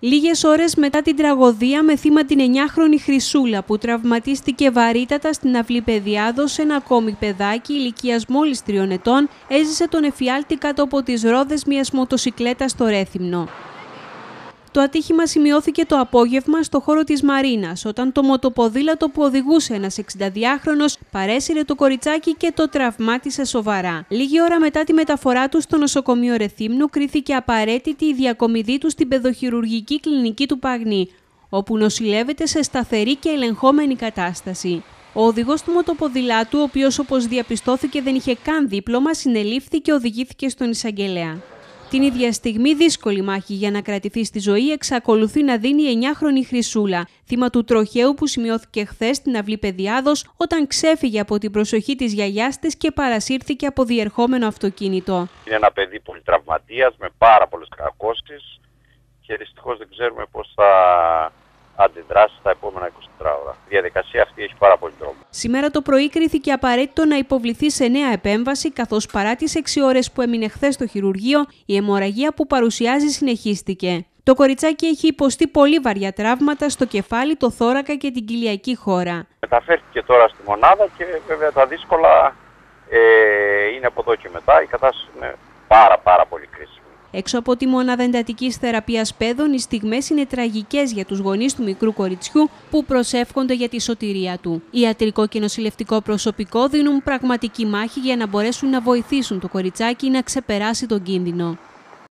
Λίγες ώρες μετά την τραγωδία με θύμα την 9χρονη Χρυσούλα που τραυματίστηκε βαρύτατα στην αυλή παιδιάδο, ένα ακόμη παιδάκι ηλικίας μόλις τριών ετών έζησε τον εφιάλτη κάτω από τις ρόδες μιας μοτοσυκλέτας στο Ρέθυμνο. Το ατύχημα σημειώθηκε το απόγευμα στο χώρο της Μαρίνας, όταν το μοτοποδήλατο που οδηγούσε ένας 62χρονος παρέσυρε το κοριτσάκι και το τραυμάτισε σοβαρά. Λίγη ώρα μετά τη μεταφορά του στο νοσοκομείο Ρεθύμνου κρίθηκε απαραίτητη η διακομιδή του στην παιδοχειρουργική κλινική του Παγνή, όπου νοσηλεύεται σε σταθερή και ελεγχόμενη κατάσταση. Ο οδηγός του μοτοποδηλάτου, ο οποίος όπως διαπιστώθηκε δεν είχε καν δίπλωμα, συνελήφθη και οδηγήθηκε στον εισαγγελέα. Την ίδια στιγμή, δύσκολη μάχη για να κρατηθεί στη ζωή εξακολουθεί να δίνει η 9χρονη Χρυσούλα, θύμα του τροχαίου που σημειώθηκε χθες στην αυλή Παιδιάδο όταν ξέφυγε από την προσοχή της γιαγιάς της και παρασύρθηκε από διερχόμενο αυτοκίνητο. Είναι ένα παιδί πολυτραυματίας με πάρα πολλές κακώσεις και δυστυχώς δεν ξέρουμε πώς θα αντιδράσεις στα επόμενα 24 ώρα. Η διαδικασία αυτή έχει πάρα πολύ δρόμο. Σήμερα το πρωί κρίθηκε απαραίτητο να υποβληθεί σε νέα επέμβαση, καθώς παρά τις 6 ώρες που έμεινε χθες στο χειρουργείο, η αιμορραγία που παρουσιάζει συνεχίστηκε. Το κοριτσάκι έχει υποστεί πολύ βαριά τραύματα στο κεφάλι, το θώρακα και την κοιλιακή χώρα. Μεταφέρθηκε τώρα στη μονάδα και βέβαια τα δύσκολα ε, είναι από εδώ και μετά. Η κατάσταση είναι πάρα πάρα πολύ κρίσιμη. Έξω από τη μονάδα εντατικής θεραπείας παιδών, οι στιγμές είναι τραγικές για τους γονείς του μικρού κοριτσιού που προσεύχονται για τη σωτηρία του. Ιατρικό και νοσηλευτικό προσωπικό δίνουν πραγματική μάχη για να μπορέσουν να βοηθήσουν το κοριτσάκι να ξεπεράσει τον κίνδυνο.